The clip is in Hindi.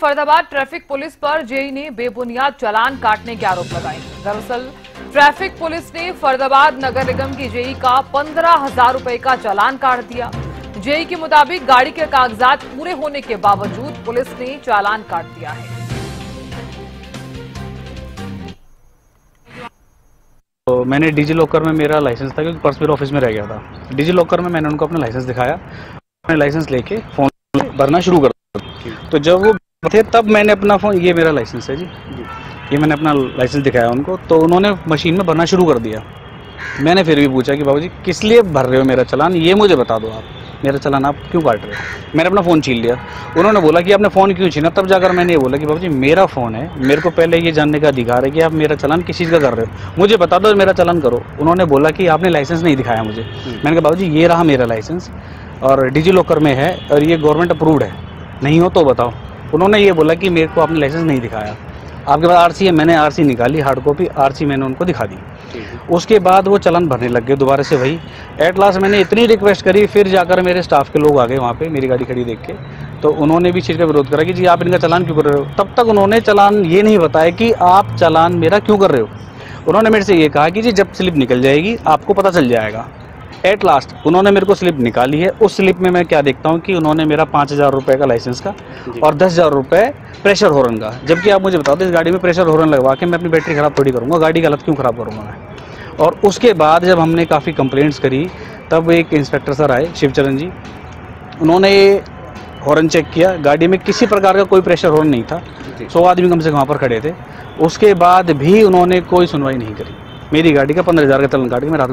फरीदाबाद ट्रैफ़िक पुलिस पर जेई ने बेबुनियाद चालान काटने के आरोप लगाए। दरअसल, ट्रैफ़िक पुलिस ने फरीदाबाद नगर निगम की जेई का पंद्रह हज़ार रुपए का चालान काट दिया। जेई के मुताबिक, गाड़ी के कागजात पूरे होने के बावजूद पुलिस ने चालान काट दिया है। तो मैंने डिजी लॉकर में मेरा लाइसेंस था, क्योंकि पर्स मेरे ऑफ़िस में रह गया था। डिजी लॉकर में मैंने उनको अपना लाइसेंस दिखाया। अपने लाइसेंस लेके फ़ोन भरना शुरू कर तो जब वो थे तब मैंने अपना फ़ोन ये मेरा लाइसेंस है जी। ये मैंने अपना लाइसेंस दिखाया उनको तो उन्होंने मशीन में भरना शुरू कर दिया। मैंने फिर भी पूछा कि बाबूजी किस लिए भर रहे हो मेरा चालान? ये मुझे बता दो आप मेरा चलान आप क्यों काट रहे हो? मैंने अपना फ़ोन छीन लिया। उन्होंने बोला कि आपने फ़ोन क्यों छीना? तब जाकर मैंने ये बोला कि बाबूजी मेरा फ़ोन है मेरे को पहले ये जानने का अधिकार है कि आप मेरा चलान किस चीज़ का कर रहे हो। मुझे बता दो मेरा चलान करो। उन्होंने बोला कि आपने लाइसेंस नहीं दिखाया मुझे। मैंने कहा बाबूजी ये रहा मेरा लाइसेंस और डिजी लॉकर में है और ये गवर्नमेंट अप्रूव्ड है। नहीं हो तो बताओ। उन्होंने ये बोला कि मेरे को आपने लाइसेंस नहीं दिखाया। आपके पास आरसी है मैंने आरसी निकाली हार्ड कॉपी आरसी मैंने उनको दिखा दी। उसके बाद वो चलन भरने लग गए दोबारा से वही। एट लास्ट मैंने इतनी रिक्वेस्ट करी फिर जाकर मेरे स्टाफ के लोग आ गए वहाँ पे मेरी गाड़ी खड़ी देख के। तो उन्होंने भी चीज़ का विरोध करा कि जी आप इनका चलान क्यों कर रहे हो? तब तक उन्होंने चलान ये नहीं बताया कि आप चलान मेरा क्यों कर रहे हो? उन्होंने मेरे से ये कहा कि जी जब स्लिप निकल जाएगी आपको पता चल जाएगा। एट लास्ट उन्होंने मेरे को स्लिप निकाली है। उस स्लिप में मैं क्या देखता हूँ कि उन्होंने मेरा पाँच हज़ार रुपये का लाइसेंस का और दस हज़ार रुपये प्रेशर हॉर्न का। जबकि आप मुझे बता दो इस गाड़ी में प्रेशर हॉर्न लगवा के मैं अपनी बैटरी ख़राब थोड़ी करूँगा। गाड़ी की हालत क्यों ख़राब करूँगा मैं? और उसके बाद जब हमने काफ़ी कंप्लेंट्स करी तब एक इंस्पेक्टर सर आए शिवचरण जी। उन्होंने हॉर्न चेक किया। गाड़ी में किसी प्रकार का कोई प्रेशर हॉर्न नहीं था। सौ आदमी कम से कम वहाँ पर खड़े थे। उसके बाद भी उन्होंने कोई सुनवाई नहीं करी। मेरी गाड़ी का पंद्रह हज़ार का तलन काट के मैं